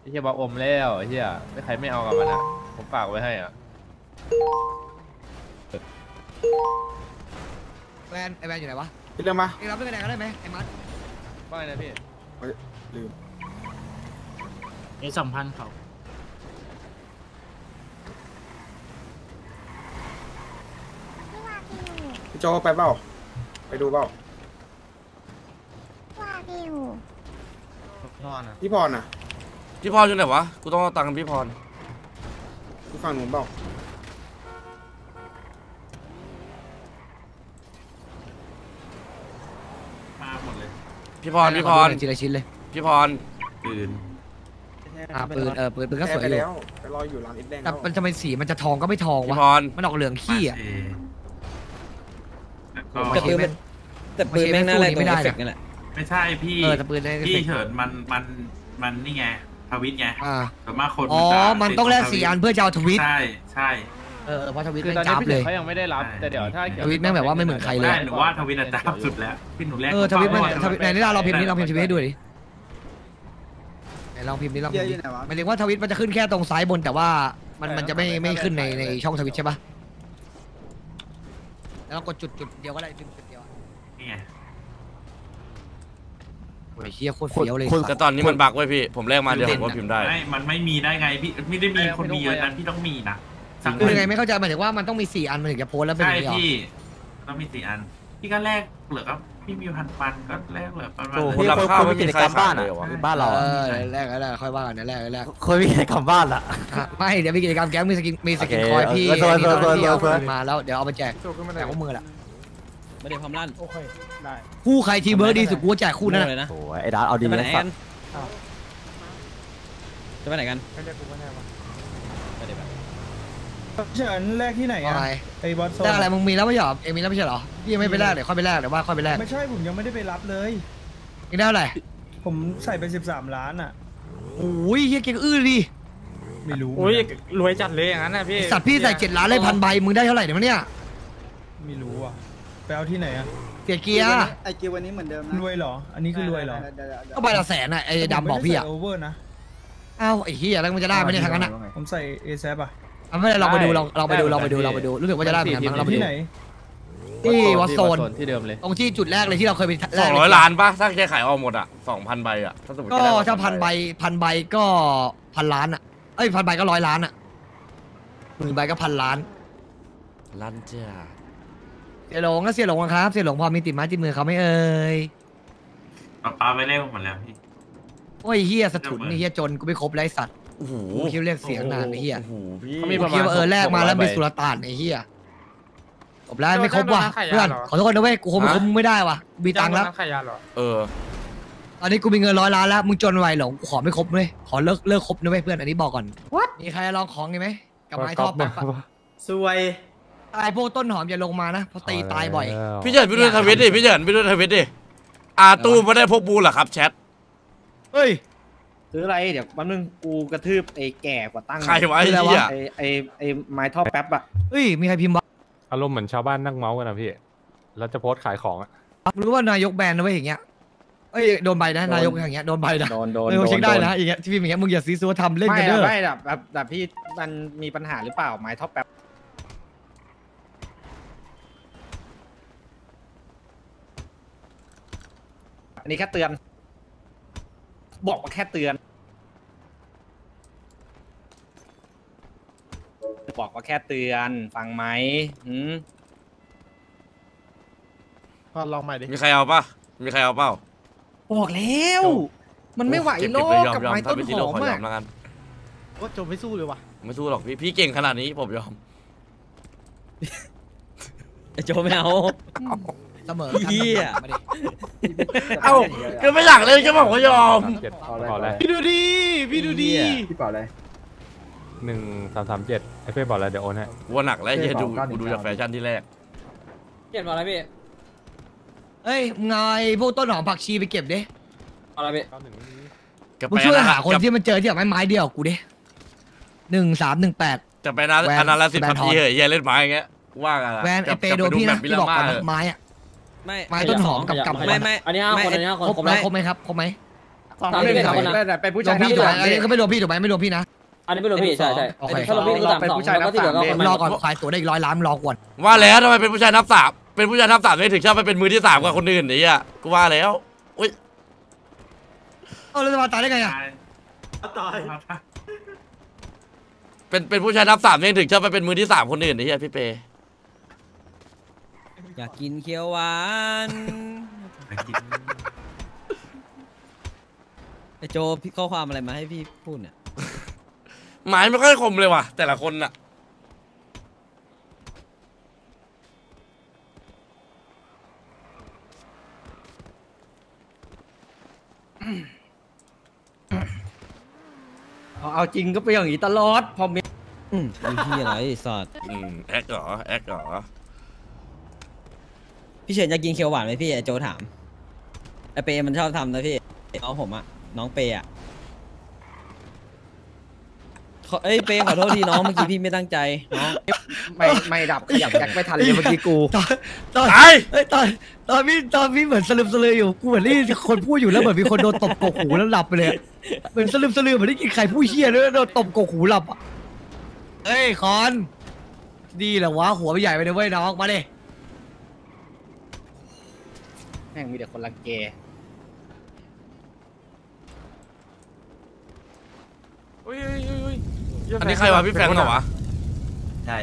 ไอ้เหี้ยบ๊อบอมแล้วไอ้เหี้ยไม่ใครไม่เอากับมันอะผมฝากไว้ให้อะแวนไอแวนอยู่ไหนวะพี่เรื่องมาเอ็งรับเรื่องแดงก็ได้ไหมไอ้มัดว่าไงนะพี่ลืมไอ้สัมพันธ์เขา พี่โจไปเปล่า ไปดูเปล่าพี่พรน่ะพี่พรอยู่ไหนวะ กูต้องเอาตังค์พี่พรพี่ฟังหนูเปล่าพี่พรพี่พรทีละชิ้นเลยพี่พรอ่าปืนเออปืนปืนก็สวยไปอยู่แล้วไปรออยู่ร้านอิดแดงแต่แล้วมันจะเป็นสีมันจะทองก็ไม่ทองพี่วะพรมันออกเหลืองขี้อะ แต่ปืนมันแต่ปืนแม่งน่าอะไรตรงเอฟเฟกต์นี่แหละไม่ใช่พี่เออแต่ปืนในพี่เฉินมันมันมันนี่ไงทวิตไงอ่าส่วนมากคนอ๋อจะมันต้องแลกสี่อันเพื่อจะเอาทวิตใช่ใช่เออเพราะทวิตคือแม่ตอนงนี้จับพี่เลเฉินยเขายังไม่ได้รับแต่เดี๋ยวถ้าเขีทวิตแม่งแบบว่าไม่เหมือนใครเลยได้หนูว่าทวิตอะจับสุดแล้วพี่หนูแรกเออทวิตมันว่าทวิตไหนนี่เราพิมพ์นี่เราพิมพ์ทวิตให้ดูดิไหนลองพิมพ์นี่ลองเกีพิยมร์พ์อยู่ไหนวะดิหมายถึงว่าทวิตมันจะขึ้นแค่ตรงซ้ายบนแต่ว่ามันมันจะไม่ไม่ขึ้นในในช่องทวิตใช่ปะ แล้วเรากดจุดจุดเดียวก็ได้พิมพ์จุดเดียวอะนี่ไงโอ้ยเฮียโคตรเฟี้ยวเลย แต่ตอนนี้มันบักไว้พี่ ผมแลกมาเดี๋ยวผมก็พิมพ์ได้ ไม่มันไม่มีได้ไงพี่ไม่ได้มีคนมีเยอะนั้นพี่ต้องมีนะสักคือยังไงไม่เข้าใจหมายถึงว่ามันต้องมีสี่อันมันถึงจะโพสต์แล้วเป็นอใช่ย่างนี้เหรอพี่ต้องมีสี่อันพี่ก็แลกเหลือก็ พี่มีพันปันก็แลกเหลือประมาณโอ้คโหนคนรับข้าวไม่มีมีกิจใครกรรมบ้านขายอะเลยวะบ้านเราเออะอแรกแรกค่อยว่ากันนะแรกแรกคนมีกิจกรรมบ้านอะอะไม่เดี๋ยวมีกิจกรรมแก๊งมีสกินมีสกินโอเคคอยพี่เออเออมีตอนเออที่เอาเออคืนมาแล้วเดี๋ยวเอาไปแจกโจขึ้นมาแจได้กพวกมือละไม่ได้ความลั่นโอเคได้คู่ใครทีมเบิร์ดดีสุดกูก็แจกคู่นั้นเลยอะนะโอ้ยไอ้ดาร์ตเอาดีจะไปไหนสักัตนว์จะไปไหนกัน เฉินแรกที่ไหนว่าอะไงไอ้บอสโซได้อะไรมึงมีแล้วไม่ใช่เหรอเอ็งมีแล้วไม่ใช่เหรอพี่ยังไม่ไปแลกเดี๋ยวค่อยไปแลกเดี๋ยวว่าค่อยไปแลกไม่ใช่ผมยังไม่ได้ไปรับเลยเอ็งได้เท่าไหร่ผมใส่ไป13ล้านอะโอ้ยเฮียเก่งอื้อดิไม่รู้อุ้ยรวยจัดเลยอย่างนั้นนะพี่สัตว์พี่ใส่เจ็ดล้านเลยพันใบมึงได้เท่าไหร่เดี๋ยวเนี่ยไม่รู้อะไปเอาที่ไหนอะเสียเกียร์ไอเกียร์วันนี้เหมือนเดิมนะรวยเหรอ อันนี้คือรวยเหรอเดี๋ยวเดี๋ยวเดี๋ยวก็ใบละแสนอะไอ้ดำบอกพี่อะโอเวอร์นะเอ้าไอ้เฮียแล้วมันจะได้ไหมเนี่ยทางนั้นอะผมใส่เอซอะ เอาไม่เป็นได้ลองไปดูลองลองไปดูลองไปดูลองไปดูรู้สึกว่าจะได้เหมือนกันมั้งลองไปที่ดูไหนที่วัดโซนที่เดิมเลยตรงที่จุดแรกเลยที่เราเคยไปแลสอกงร้อยล้านป่ะถ้าแค่ขายออกหมดอะสองพันใบอะถ้าสมมติก็จะได้ถ้าพันใบพันใบก็พันล้านอะเอ้ยพันใบก็ร้อยล้านอะหมื่นใบก็พันล้านลั่นจ้าเสียหลงก็เสียหลงครับเสียหลงพอมีติดไม้ติดมือเขาไม่เอ่ยป๊าป๊าไปเล่นหมดแล้วพี่โอ้ยเฮียสะถุนไอ้เฮียจนกูไม่ครบไรสัตว์ โอ้โหกูคิดว่าเรียกเสียงนานไอ้เฮียโอ้โหพี่เขามีกูประคิดมาณว่าเออแลกมาแล้วมีสุลต่านไอ้เฮียจบแล้วไม่ครบว่ะเพื่อนขอโทษนะเว้ยกูคงคงไม่ได้ว่ะมีตังค์แล้วขายาเหรอเออตอนนี้กูมีเงินร้อยล้านแล้วมึงจนไวเหรอกูขอไม่ครบเลยขอเลิกเลิกครบนะเว้ยเพื่อนอันนี้บอกก่อนมีใครลองของไงไหมกับไม้ท่อปั๊บอะสวยตายพวกต้นหอมอย่าลงมานะเพราะตีตายบ่อย พี่เฉินไปดูทวิตดิพี่เฉินไปดูทวิตดิอาตู้ไม่ได้พกบูลเหรอครับแชทเฮ้ย ซื้ออะไรเดี๋ยวแป๊บนึงกูกระทืบไอ้แก่กว่าตั้งใครวะไอ้คืออะไรเหี้วะยไอ้ไอ้ไอ้ไม้ท่อแป๊บอะเฮ้ยมีใครพิมพ์วะอารมณ์เหมือนชาวบ้านนั่งเมาส์กันนะพี่ แล้วจะโพสต์ขายของอะรู้ว่านายกแบนนะเว้ยอย่างเงี้ยเอ้ยโดนใบนะนายกอย่างเงี้ยโดนใบนะโดนโดนเออโดนเช็คได้โดนะอย่างเงี้ยที่พิมพ์อย่างเงี้ยมึงอย่าซีซัวทำเล่นไม่กันเด้อะอไม่แบบแบบแบบพี่มันมีปัญหาหรือเปล่าไม้ท่อแป๊บอันนี้แค่เตือน บอกว่าแค่เตือน บอกว่าแค่เตือน ฟังไหมหืมพอลองใหม่ดิมีใครเอาป่ะ มีใครเอาเปล่าบอกแล้ว มันไม่ไหวเก็บโลเก็บกเลยยอมกับยอมไม้ถ้าต้นเป็นหจิโร่อมขอยออะมแล้วกันว่าจบไม่สู้เลยว่ะไม่สู้หรอกพี่พี่เก่งขนาดนี้ผมยอมไอ้โจไม่เอาเสมอเหี้ยมาดิเอ้าก็ไม่อยากเล่นก็บอกว่ายอมเจ็ดขออะไรพี่ดูดีพี่ดูดีพี่เป่าอะไรหนึ่งสามสามเจ็ด ไอ้เฟ่บอกอะไรเดี๋ยวโอนให้วัวหนักแล้วเฮียดูเก้าหนึ่กูงดูจากแฟชั่นที่แรกเขียนมาอะไรพี่เฮ้ยมึงเอาไงพวกต้นหอมผักชีไปเก็บดิอะไรพี่กับมึงไปช่วยอันหานั้นคนกับที่มันเจอที่แบบไม้ไม้เดียวกูดิหนึ่งสามหนึ่งแปดจะไปนั้นแวนอันนั้นละสิบแวนนาทีทอนเหอะเฮียเล่นไม้อย่างเงี้ยว่ากันละแวนไอกับเปกับโดนไปพี่นะแบบวิลที่บอกล่าก่อนเอนะอไม้อะไม่ไม้ต้นหอมกับกับไม่ไม่อันนี้ห้าคนอันนี้ห้าคนครบครบไหมไหมครบไหมครับครบไหมสามสิบสามคนนะแต่เป็นผู้รชาวยมพี่ถูกไหมทั้งอันนี้สก็ไม่รวมพี่ถูกไหมไม่รวมพี่นะ อันนี้ไม่รู้พี่ใช่ใช่โอเค ถ้ารวมพี่คือสามสองแล้วก็ที่เหลือก็คนรอก่อนขายตัวได้อีกร้อยล้านรอก่อนว่าแล้วทำไมเป็นผู้ชายนับสามเป็นผู้ชายนับสามไม่ถึงชอบไปเป็นมือที่สามกว่าคนอื่นนี่อะกูว่าแล้วอุ้ยเออแล้วจะมาตายได้ไงอะตายเป็นเป็นผู้ชายนับสามไม่ถึงชอบไปเป็นมือที่สามคนอื่นนี่อะพี่เปอยากกินเคียวหวานไอ้โจพี่ข้อความอะไรมาให้พี่พูดเนี่ย ไม้ไม่ค่อยคมเลยว่ะ แต่ละคนอะเอาเอาจริงก็เป็นอย่างนี้ตลอด พอมีอืมไอ้ที่อะไรไอ้สัตว์อืมแอคเหรอแอคเหรอพี่เฉินอยากกินเคียวหวานไหมพี่ไอ้โจถามไอ้เปย์มันชอบทำนะพี่น้องผมอะน้องเปย์อะ ขอเอ้ยเปย์ขอโทษทีน้องเมื่อกี้พี่ไม่ตั้งใจน้องไม่ไม่ดับขยับแจ็คไม่ทันเลยเมื่อกี้กูตอนตอนไอ้เอ้ยตอนตอนพี่ตอนพี่เหมือนสลืมสลืออยู่กูเหมือนได้ยินคนพูดอยู่แล้วเหมือนมีคนโดนตบกกหูแล้วหลับไปเลยอะเหมือนสลืมสลือเหมือนได้ยินใครพูดเฮี้ยแล้วโดนตบกกหูหลับอะเอ้ยคอนดีเหรอวะหัวไปใหญ่ไปเลยเว้ยน้องมาดิแม่งมีแต่คนรังแกอั นนี้ใครวะพี่แฟรงค์เหรอวะใช่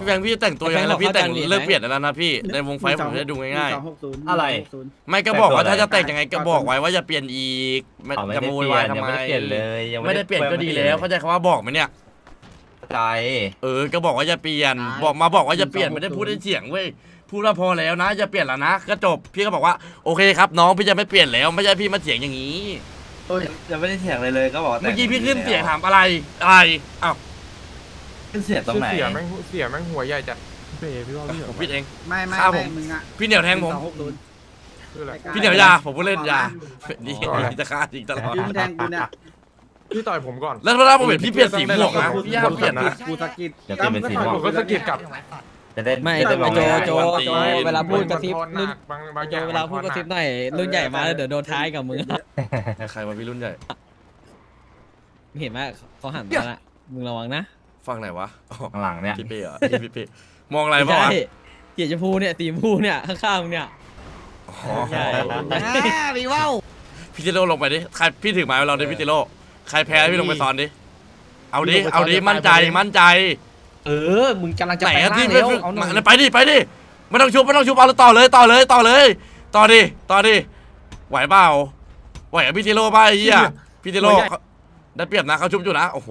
พี่แฟรงค์พี่แต่งตัวยังไงแล้วพี่แต่งเลิกเปลี่ยนแล้วนะพี่ในวงไฟผมจะได้ดูง่ายสองหกศูนย์อะไรหกศูนย์ๆไม่ก็บอกว่าถ้าจะแต่งยังไงก็บอกไว้ว่าจะเปลี่ยนอีกไม่จะโวยวายทำไมไม่ได้เปลี่ยนก็ดีแล้วเข้าใจคำว่าบอกไหมเนี่ยใจเออ ก็บอกว่าจะเปลี่ยน บอกมาบอกว่าจะเปลี่ยนไม่ได้พูดได้เสียงเว้ยพูดว่าพอแล้วนะจะเปลี่ยนแล้วนะก็จบพี่ก็บอกว่าโอเคครับ น้องพี่จะไม่เปลี่ยนแล้วไม่ใช่พี่มาเสียงอย่างนี้ ยังไม่ได้เถียงเลยเลยก็บอกเมื่อกี้พี่ขึ้นเสียงถามอะไรอะไรอ้าวขึ้นเสียงตรงไหนเสียแม่งเสียแม่งหัวใหญ่จัดเฟ่พี่ว่าพี่ผมผิดเองไม่ไม่ฆ่าผไม่มมึงอะพี่เหนียวแทงผมสองหกศูนย์คืออะไรพี่เหนียวยาผมก็เล่นยานี่จะฆ่าจริงตลอดยืมแทงกูเนี่ยพี่ต่อยผมก่อน แล้วถ้าผมเห็นพี่เปลี่ยนสีหมวกนะพี่ห้ามเปลี่ยนนะกูสะกิดเดี๋ยวเปลี่ยนเป็นสีม่วงผมก็สะกิดกลับ จะได้ไม่จะไอ้ได้โจบอกโจง่ายโจเวลาพูดกระซิบมันทอนหรุ่นนักบางบางอโจย่างเวลาพูดกระซิบหน่อยรุ่นใหญ่มาแล้วเดี๋ยวโดนท้ายกับมือใครมาพี่รุ่นใหญ่เห็นไหมเขาหันมาละมึงระวังนะฟังไหนวะอ๋อข้างหลังเนี่ยพี่เป้เหรอพี่พี่เป้มองอะไรไม่บ้างใช่วะเกียรติชมพูเนี่ยสีชมพูเนี่ยข้างๆมึงเนี่ยอ๋อใช่อ่ามีว่าวพี่ติโร่ลงไปดิใครพี่ถือไม้ไว้เราดิพี่ติโร่ใครแพ้พี่ลงไปซ้อนดิเอาดิเอาดิมั่นใจมั่นใจ เออ มึงกำลังจะไหนไปอะล่าที่งไปแล้วฝึกเอาหน่อยมาไปดิไปดิไม่ต้องชุบไม่ต้องชุบเอาต่อเลยต่อเลยต่อเลย ต่อดิต่อดิไหวเปล่าไหวกับพี่จิโร่ป่ะไอ้เหี้ยพี่จิโร่เขาได้เปรียบนะเขาชุบอยู่นะโอ้โห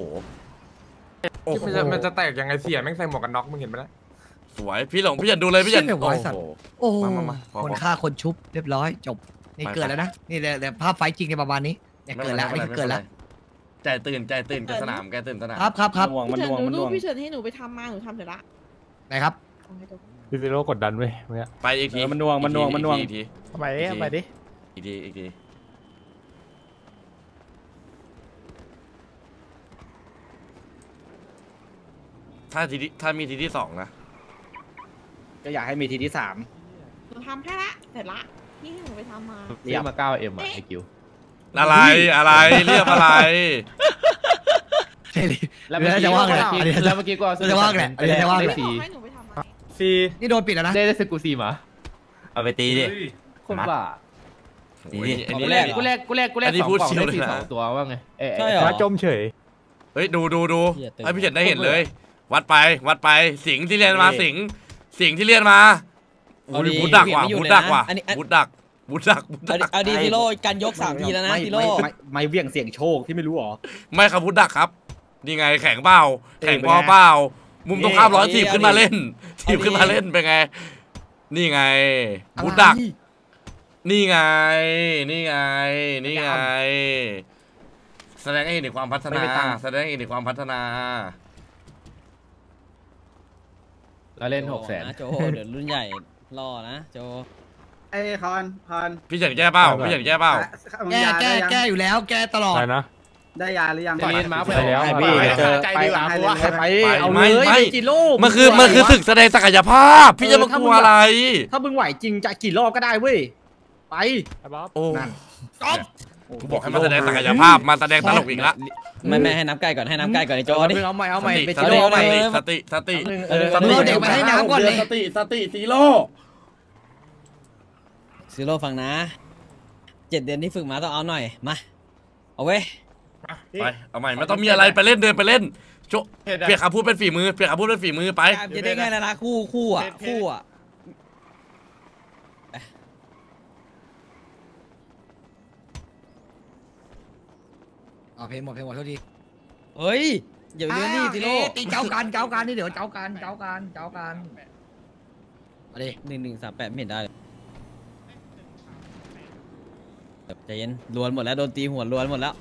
โอ้โหมันจะมันจะแตกยังไงเสียแม่งใส่หมวกกันน็อกมึงเห็นไหมล่ะสวยพี่หลงพี่หยันดูเลยพี่หยันเชี่ยไม่ไหวสัตว์โอ้โหโอ้มามามาพอคนพอฆ่าคนชุบเรียบร้อยจบนี่ไปเกิดแล้วนะนี่แหละแต่ภาพไฟจริงในยประมาณนี้เนี่ยเกิดแล้วไม่นี่ป็คืนอไรเกิดแล้ว ใจตื่นใจตื่นกับสนามแกตื่นสนามครับครับครับพี่เฉินหนูรูปพี่เฉินให้หนูไปทำมาหนูทำเสร็จละไหนครับเอาให้ดูพี่ซิโร่กดดันเว้ยเมื่อกี้ไปอีกทีเออมันน่วงมันน่วงมันน่วงอีกทีทำไมทำไมดิอีกทีอีกทีถ้าทีที่ถ้ามีทีที่สองนะก็อยากให้มีทีที่สามหนูทำให้ละเสร็จละพี่ให้หนูไปทำมาเรียกมาเก้าเอ็มอะไอคิว อะไรอะไรเรียกอะไร ใช่ดิแล้วเดี๋ยวจะว่างเลยอันนี้แล้วเมื่อกี้ก็เดี๋ยวจะว่างเลยอันนี้จะว่างเลยฟรีให้หนูไปทำมาฟรีนี่โดนปิดแล้วนะได้ได้สกูซีมาเอาไปตีดิคนบ้าโอ้ยอันนี้กูแรกกูแรกกูแรกกูแรกอันนี้สองพูดกล่องชิวได้เลยสี่นะสองตัวว่าไงเอ๊ะใช่เหรอพระจมเฉยเฮ้ยดูดูดูเหี้ยตื่นให้พี่เฉินได้เห็นเลย วัดไปวัดไปสิงห์ที่เรียนมานี่สิงห์สิงห์ที่เรียนมาโอ้ยบูดดักว่ะบูดดักว่ะบูดดัก บูดดักบูดเอาดิดักเอาดีซิโร่กันยกสามทีแล้วนะไม่ซิโร่ไม่ไม่ไม่เวี่ยงเสี่ยงโชคที่ไม่รู้หรอ ไม่ครับบูดดักครับนี่ไงแข่งเปล่าแข่งเอ้ยพอเป็นไงเปล่ามุมตรงข้ามนี่ร้อยทีบเอาดิขึ้นมาเล่นเอาดิทีบขึ้นมาเล่นเป็นไง นี่ไงบูดดัก นี่ไง นี่ไง นี่ไง แสดงให้เห็นถึงความพัฒไม่นาไปตามแสดงให้เห็นถึงความพัฒนาแล้วเล่นหกแสนโจเดี๋ยวรุ่นใหญ่รอนะโจ ไอ้คอนคอนพี่เฉินแก้เปล่าพี่เฉินแก้เปล่าแก้แก้แก้อยู่แล้วแก้ตลอดอะไรนะได้ยาหรือยังได้ยินมาไปไปแล้วให้พี่ไปเจอใจไปดีกว่าให้เพราะว่าเลยไปไปเอาไม่เลยไม่จิโร่มันคือมันคือศึกแสดงศักยภาพ พี่จะมากลัวอะไร ถ้ามึงไหวจริงจะกี่รอบก็ได้เว้ยไปโอ้นั่นกูบอกให้มาแสดงศักยภาพมาแสดงตลกอีกละไม่ไม่ให้น้ำไก่ก่อนให้น้ำไก่ก่อนไอ้โจดิเอาใหม่เอาใหม่ไปสจิติโร่เอาสใหม่ติสติสติเออมึงเอาเด็กไปให้น้ำก่อนเลยสติสติซีโร่ ซิโร่ฟังนะเจ็ดเดือนที่ฝึกมาต้องเอาหน่อย มา เอาเว้ยไปเอาใหม่ไม่ต้องมีอะไรไปเล่นเดินไปเล่นโจเปลี่ยนคำพูดเป็นฝีมือเปลี่ยนคำพูดเป็นฝีมือไปจะได้ไงล่ะนะคู่คู่อะคู่อะอ๋อเพลงหมดเพลงหมดเท่าทีเฮ้ยอย่าไปเลื่อนดิซิโร่เอ๊ะตีเจ้ากันเจ้ากันนี่เดี๋ยวเจ้ากันเจ้ากันเจ้ากันมาดิหนึ่งหนึ่งสามแปดไม่เห็นได้เลย ใจเย็นล้วนหมดแล้วโดนตีหัวล้วนหมดแล้ว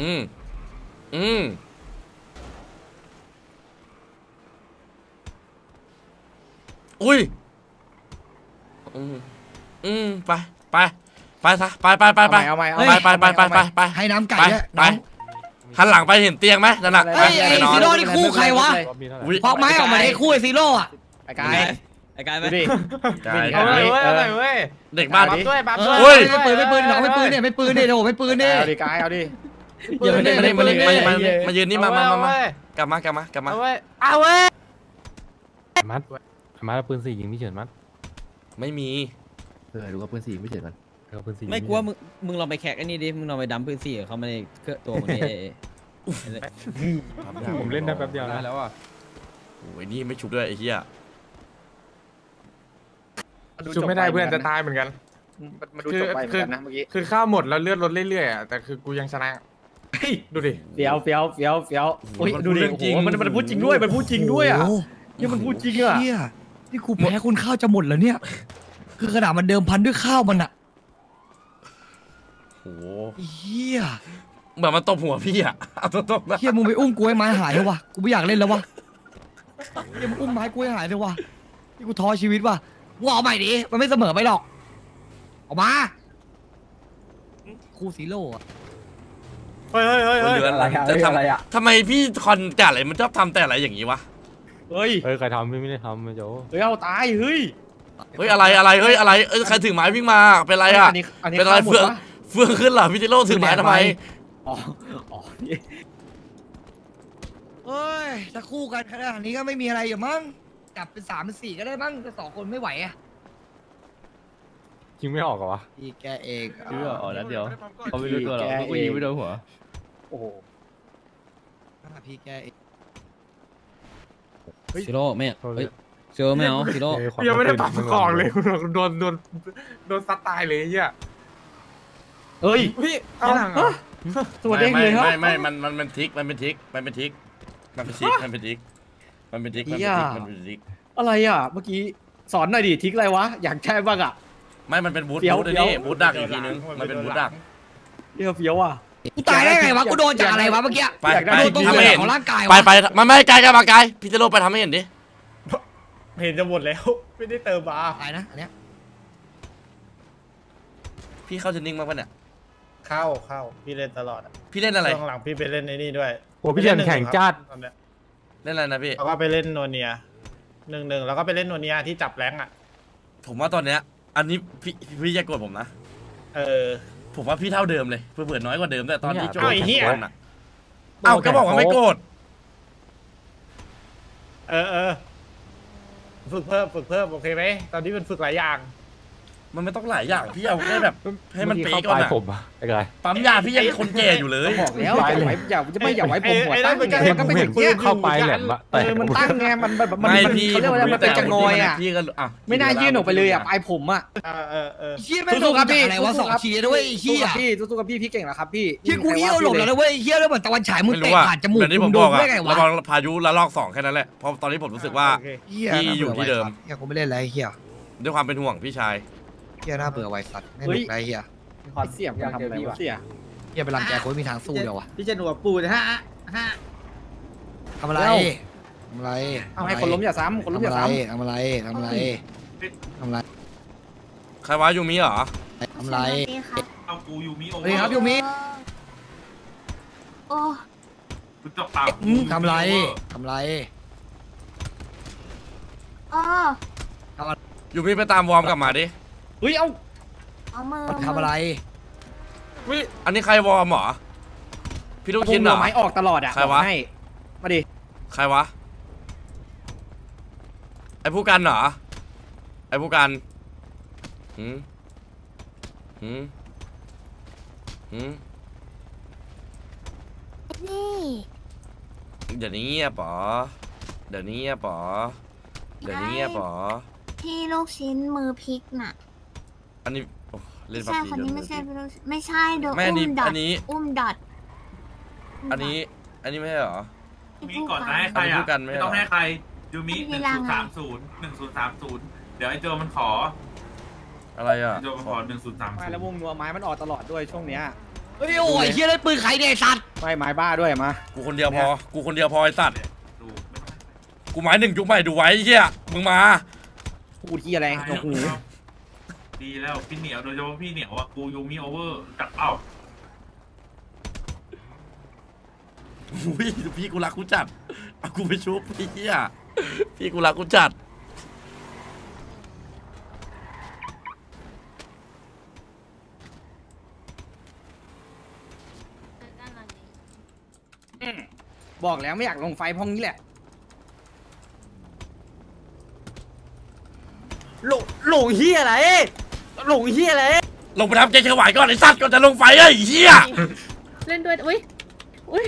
อืม อืม อุ้ย อืม อืม ไป ไป ไปซะ ไปไปไปไปเอาใหม่เอาไปใหม่ไปไปไปไปไปให้น้ำไก่ไปด้วยไป หันหลังไปเห็นเตียงไหมนั่นน่ะไปเฮ้ยไปไอ้นอนซีโร่นี่คู่ใครวะ อุ๊ยพอกไม้ออกมาได้คู่ไอ้ซีโร่อะไอ้กายไอ้กายไปดูดิใช่เอาเลยเว้ยเอาเลยเว้ยเด็กบ้าน บัฟด้วยบัฟเอด้วยอไม่ปืนไม่ปืนหรอไม่ปืนเนี่ยไม่ปืนเนี่ยโอ้โหไม่ปืนเนี่ย เอาดิกายเอาดิมายืนนี่มานี่มานี่มานี่มายืนนี่มามามามาเอเว้ยกลับมากลับมากลับมา เอาเว้ยเอาเว้ย มัดมัดเอาปืนสี่ยิงพี่เฉินมัด ไม่มี เออดูว่าปืนสี่ยิงพี่เฉินกัน เอาปืนสี่ไม่กลัวมึงมึงลองไปแขกไอ้นี่ดิมึงลองไปดัมพื้นสี่กับเขามาในเครื่องตัวมึงนี่ผมเล่นได้แป๊บเดียวนะแล้วอะโอ้ยนี่ไม่ชุบด้วยไอ้เหี้ยชุบไม่ได้เพื่อนจะตายเหมือนกันมาดูจบไปเหมือนกันนะเมื่อกี้ คือข้าวหมดแล้วเลือดลดเรื่อยๆอะแต่คือกูยังชนะดูดิเฟี้ยวเฟี้ยวเฟี้ยวเฟี้ยวโอ้ยดูดิโอ้โหมันมันพูดจริงด้วยมันพูดจริงด้วยอะโโหนี่มันพูดจริงอะเฮียนี่กูแพ้คุณข้าวจะหมดแล้วเนี่ย คือขนาดมันเดิมพันด้วยข้าวมันอะ โอ้โหเฮียเหมือนมันตบหัวพี่อะเอาตรงๆนะเฮียมึงไปอุ้มกูให้ไม้หายเถอะวะกูไม่อยากเล่นแล้ววะเฮียมึงอุ้มไม้กูให้หายเถอะวะนี่กูท้อชีวิตว่ะมึงออกใหม่ดิมันไม่เสมอไปหรอก ออกมาครูซีโร่อะเฮ้ยเฮ้ยเฮ้ยเฮ้ยเรือนจะทำทำไมพี่คอนจ่าอะไรมันชอบทำแต่อะไรอย่างนี้วะเฮ้ยเฮ้ยใครทำพี่ไม่ได้ทำไม่โจเฮ้ยเอาตายเฮ้ยเฮ้ยอะไรอะไรเฮ้ยอะไรเอ้ยใครถือไม้วิ่งมาเป็นไรอะนนี้อันนี้เป็นอะไรข้าวหมดเฟืองปะ เฟืองขึ้นเหรอพี่จิโร่ถือไม้ทำไมอ๋ออ๋อนี่เอ้ยถ้าคู่กันขนาดนี้ก็ไม่มีอะไรอยู่มั้งจับเป็นสามเป็นสี่ก็ได้มั้งแต่สองคนไม่ไหวอะยิงไม่ออกเหรอวะพี่แกเองชื่ออ๋อนัดเดียวเขาไม่รู้ตัวหรอกแล้วกูยิงไม่โดนหัวโอ้โหพี่แกเองซิโร่ไม่เอาเฮ้ยซิโร่ไม่เอาซิโร่ยังไม่ได้ปรับกองเลยโดนโดนโดนซัดตายเลยไอ้เฮีย เอ้ยพี่เอาตัวเด้งเลยครับไม่ไม่มันมันมันทิกมันเป็นทิกมันเป็นทิกมันเป็นทิกมันเป็นทิกมันเป็นทิกมันเป็นทิกมันเป็นทิกอะไรอะเมื่อกี้สอนหน่อยดิทิกอะไรวะอยากแช่บ้างอะไม่มันเป็นบูทเดียวนี่บูทดักอีกทีนึงมันเป็นบูทดักเดี๋ยวเฟี้ยวอะกูตายได้ไงวะกูโดนจากอะไรวะเมื่อกี้ไปไปทำเห็นของร่างกายไปไปมันไม่ไกลกันมากายพิจโรไปทำให้เห็นดิเห็นจะหมดแล้วไม่ได้เติมบาไปนะอันเนี้ยพี่เข้าเทนนิ่งมากปะเนี่ย เข้าเข้าพี่เล่นตลอดอะพี่เล่นอะไร ช่วงหลังพี่ไปเล่นในนี่ด้วยโอ้พี่เล่นแข่งจ้าดตอนเนี้ยเล่นอะไรนะพี่ แล้วก็ไปเล่นโนเนียหนึ่งหนึ่งแล้วก็ไปเล่นโนเนียที่จับแรงค์อะ ผมว่าตอนเนี้ย อันนี้พี่พี่อย่ากดผมนะ เออ ผมว่าพี่เท่าเดิมเลยเผื่อๆน้อยกว่าเดิมแต่ตอนที่โจเอาไอ้เหี้ยแข่งบอลน่ะเอ้าก็บอกว่าไม่โกรธเออเออฝึกเพิ่มฝึกเพิ่มโอเคไหมตอนนี้มันฝึกหลายอย่าง มันไม่ต้องหลายอย่างพี่เอาแค่แบบให้มันเป๊ะก่อนเข้าปลายอะผมอะไอ้ไรปั๊มยาพี่ยังเป็นคนแก่อยู่เลยบอกแล้วอย่าไว้อย่าจะไม่อย่าไว้ผมหัวไอ้ไอ้ตั้งนั่นมันก็ไงมันก็เป็นอย่างเงี้ยเข้าไปแหลมอะเออมันตั้งไงมันแบบมันไม่มันพี่เขาเรียกว่าอะไรมันเป็นจะงอยอะพี่ก็อะไม่น่ายื่นออกไปเลยอะปลายผมอะเออเออเออเฮียไม่โดนจากอะไรวะสองทีด้วยไอ้เฮีสู้ยกับพี่สู้กับพี่พี่เก่งแล้วครับพี่เฮียกูเอี้ยวหลบแล้วนะเว้ยเฮียแล้วเหมือนตะวันฉายมึงไม่รู้เตะว่าผ่านจมูกแบบที่ผมึมงโดบอนกอะได้ไงวะระวังพายุระลอกสองแค่นั้นแหละเพราะตอนนี้ผมรู้สึกว่าโอเคเฮียพี่อยู่ที่เดิมเฮียกูไม่เล่นอะไรเฮียด้วยความเป็นห่วงพี่ชาย เฮียน่าเบื่อไวสัตว์ไม่หนุกไรเฮียขอเสียบมันทำอะไรวะเสียเฮียไปรังแกกูไม่มีทางสู้เดียววะพี่เจนหัวปูนะฮะฮะทำอะไรทำอะไรเอาให้คนล้มอย่าซ้ำคนล้มอย่าทำอะไรซ้ำทำอะไรทำอะไรทำอะไรใครวะยูมิเหรอทำอะไรเอากูยูมิโอเฮ้ยครับยูมิโอ้กูจะปรับอืมทำอะไรทำอะไรอ๋อยูมิไปตามวอร์มกลับมาดิ เฮ้ย เอาเอามือทำอะไรวิอันนี้ใครวอร์มเหรอ พี่ลูกชิ้นเหรเอาอไม้ออกตลอดอะใครวะบอกให้มาดิ ใครวะ ไอ้ผู้กันเหรอ ไอ้ผู้กันหืมหืมหืมนี่เดี๋ยวนี้เงียบปอเดี๋ยวนี้เงียบปอเดี๋ยวนี้เงียบปอพี่ลูกชิ้นมือพลิกน่ะ อันนี้โอ้เล่ไม่นพับใช่จีคนนี้ไม่ใช่พี่ลูกไม่ใช่โดนไม่อันนี้อุ้มดออัทนนี้ อุ้มดอทอันนี้ อันนี้ไม่ใช่เหรอ มีก่อนจะให้ใครอันนี้พูอะดกันไม่ไม่ใช่เหรอต้องให้ใครยูมิหไม่นึ่งได้ศูนย์ไงสามศูนย์หนึ่งศูนย์สามศูนย์เดี๋ยวไอ้โจมันขออะไรอะไอ้โจมันขอหนึ่งศูนย์สามไม่ศูนแล้วย์วงนัวไม้มันออกตลอดด้วยช่วงเนี้ยเฮ้ยโอ้ยเฮียได้ปืนใครเนี่ยไอ้สัตว์ไม่ไม้บ้าด้วยมากูคนเดียวพอ กูคนเดียวพอไอ้สัตว์ ดูไม่ต้องให้ใครกูหมายหนึ่งจุกใหม่ดูไว้ไอ้เหี้ยมึงมาพูดที่อะไรโอ้โห ดีแล้วพี่เหนียวโดยเฉพาะพี่เหนียวอะกูยูมิโอเวอร์จับเอ้าอุ้ยพี่กูรักกูจัดเอากูไปชุบพี่เหี้ยพี่กูรักกูจัด บอกแล้วไม่อยากลงไฟพองนี้แหละ หลงหลงเฮียอะไร หลงเฮียอะไรลงไปทำใจเฉวายก่อนไอ้สัตว์ก่อนจะลงไฟไอ้เหี้ยเล่นด้วย อุ้ยอุ้ย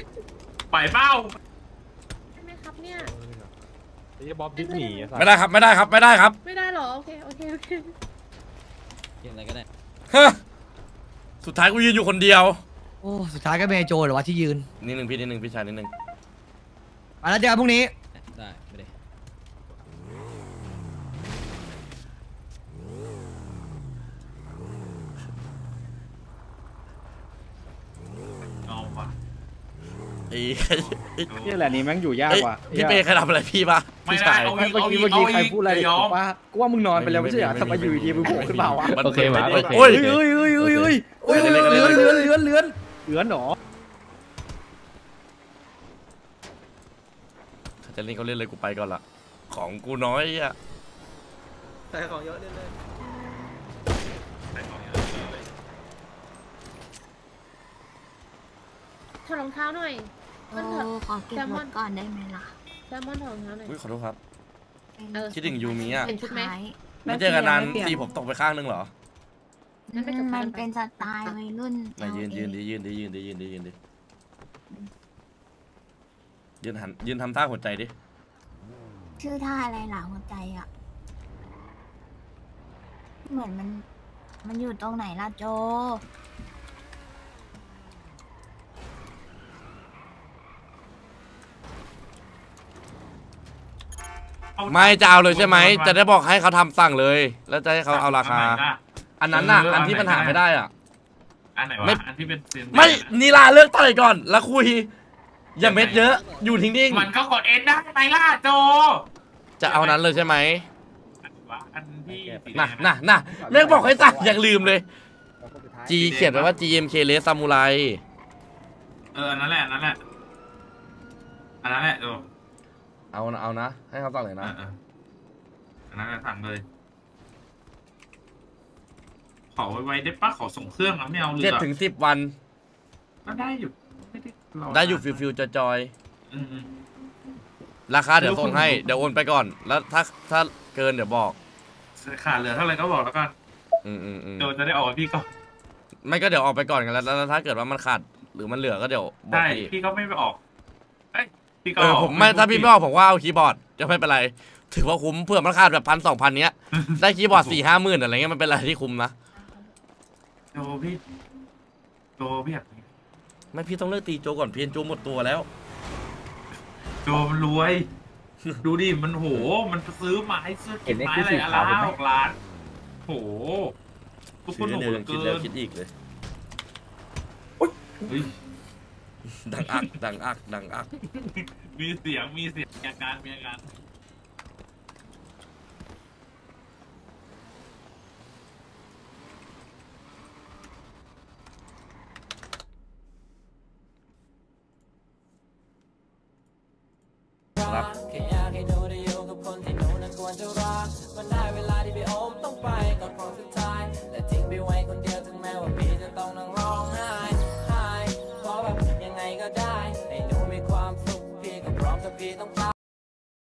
ไปเป้าใช่ไหมครับเนี่ย ไอ้บ๊อบดิสนีย์อะสัตว์ไม่ได้ครับไม่ได้ครับไม่ได้ครับไม่ได้หรอ โอเค โอเค โอเคเก่งอะไรก็ได้ ฮะสุดท้ายกูยืนอยู่คนเดียวโอ้ สุดท้ายก็เป็นไอ้โจเหรอวะที่ยืนนิดหนึ่งพี่นิดหนึ่งพี่ชายนิดหนึ่งไปแล้วเจอกันพรุ่งนี้ ได้ไปดิ เอาว่ะ ไอ้นี่แหละนี่แม่งอยู่ยากว่ะพี่เปย์ใครทำอะไรพี่ปะไม่พี่ได้ชายเอาเมื่อีอกกี้เมื่อกี้ใครพูดอะไรเดี๋ยวบอกว่ากูว่ามึงนอนไปแล้วไม่ใช่เหรอทำไมอยู่ดีมึงโผล่ขึ้นมาวะโอเคหมาโอ้ยเฮ้ยเฮ้ยเฮ้ยเฮ้ยเฮ้ยเลื้อนเลื้อนเลื้อนเลื้อนเลื้อนหรอจะเล่นเขาเล่นเลยกูไปก่อนละของกูน้อยอะใส่ของเยอะเล่นเลย ถอดรองเท้าหน่อยมันเถอะขอเก็บรถก่อนได้ไหมล่ะแซมมอนถอดรองเท้าหน่อย อุ้ยขอโทษครับ เออ คิดถึงยูมิอะเห็นชุดไหม ไม่เจอกันนานตีผมตกไปข้างนึงเหรอมันเป็นสไตล์วัยรุ่นมายืนยืนดิยืนดิยืนดิยืนดิยืนดิยืนหันยืนทำท่าหัวใจดิ ชื่อท่าอะไรล่ะหัวใจอะ เหมือนมัน มันอยู่ตรงไหนล่ะโจ ไม่จะเอาเลยใช่ไหม จะได้บอกให้เขาทำสั่งเลย แล้วจะให้เขาเอาราคา อันนั้นน่ะ อันที่มันหาไม่ได้อะ อันไหนไม่วะ อันที่เป็นซีนไม่นีลาเลิกต่อยก่อน แล้วคุย อย่าเม็ดเยอะ อยู่ทิ้งมันก็กดเอ็นได้ไหมล่ะโจๆจะเอานั้นเลยใช่ไหมวะอันที่สีแดน่ะงน่ะน่ะเรื่องบอกให้สั่งยังลืมเลย G เขียนไว้ว่า GMK เลสซามูไร เออ อันนั้นแหละ อันนั้นแหละ อันนั้นแหละโจ เอานะเอานะ ให้เขาสั่งเลยนะเอออันนั้นแหละสั่งเลย ขอไวๆได้ปะขอส่งเครื่องอะไม่เอาเรือเจ็ดถึงสิบวัน ก็ได้อยู่ไม่ได้รได้อยู่ฟิวฟิวจอยอืมอืม ๆราคาเดี๋ยวส่งให้ เดี๋ยวโอนไปก่อน แล้วถ้าถ้าเกินเดี๋ยวบอก ขาดเหลือเท่าไหร่ก็บอกแล้วกันอืมอืมอืมโจจะได้ออกกับพี่ก่อนไม่ก็เดี๋ยวออกไปก่อนกันแล้วแล้วถ้าเกิดว่ามันขาดหรือมันเหลือก็เดี๋ยวบอกได้พี่พี่ก็ไม่ไปออกเอ้ย พี่ก็เออผมไม่ถ้าพี่ไม่ออกผมว่าเอาคีย์บอร์ดจะไม่เป็นไร ถือว่าคุ้มเผื่อมันขาดแบบพันสองพันเนี้ย ได้คีย์บอร์ดสี่ห้าหมื่นอะไรเงี้ยมันเป็นอะไรที่คุ้มนะโจพี่โจพี่อยากไม่พี่ต้องเลิกตีโจก่อนเพียนโจหมดตัวแล้ว โจมันรวย ดูดิมันโห มันซื้อไม้ซื้อเห็นในไม้คลิปอะไรสีอะขาวไรผมไหมหกล้านโหทุกคนซื้อโหเดี๋ยวดคิดเกิแล้วนคิดอีกเลยเฮ้ย ดังอัก ดังอัก ดังอัก มีเสียง มีเสียงมีอาการมีอาการครับแค่อยากให้ดูได้อยู่กับคนที่หนูนั้นควรจะรัก มันได้เวลาที่พี่โอมต้องไปก่อนคนสุดท้าย และทิ้งพี่ไว้คนเดียว ไห้